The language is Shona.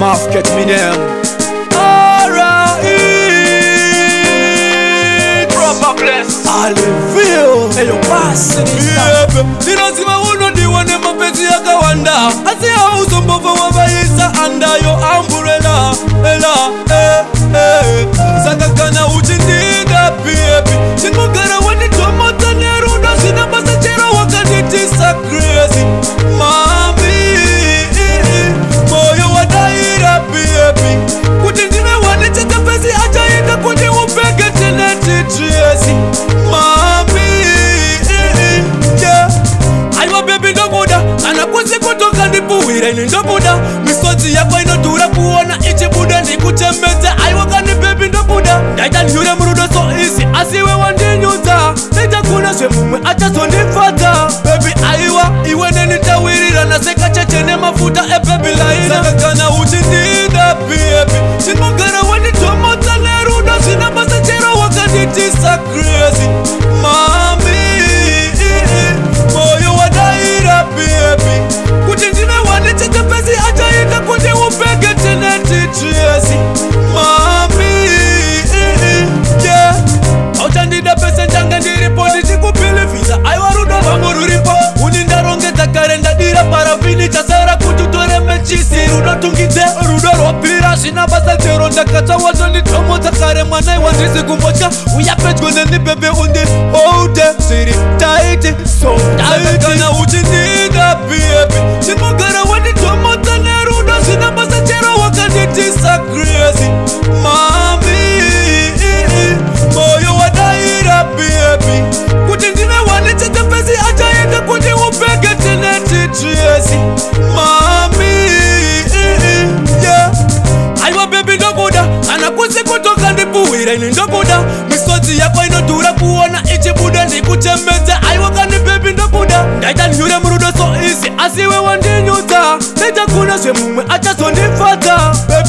Musket me them Alright e. Proper bless Alivio Eyo pass Ni razima uno diwane mapeti ya kawanda Asi ya uzumbofa wabaisa Andayo ayo ini ndobuda misodzi yako inodhura kuona ichibuda ndikuchembedza aiwa kani bebi ndobuda ndaita nyure murudo so izi asi iwe wandinyudza ndichakuna zvemumwe achazondifadza bebi aiwa iwe neni tawirirana sekacheche nemafuta ebebi laina kana uchindida bebi chimoga ngatungidze rudo rwopira zvina basa dzero ndakatsawato nditomo dzakare mwanai wandizi kumbotya uya pedyo nenibhebhe undi oude ziri taiti so kana uchindinga bhiep chimogara wanditomotsa nerudo zvina basa chero wakanditisa grasi nzira inondobuda misodzi yako inodhura kuona ichibuda ndikutembedza aiwa kani pepi ndobuda ndaita nyure murudo so izi asi iwe wandinyudza neta kuna zvemumwe achazondifadza so